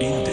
in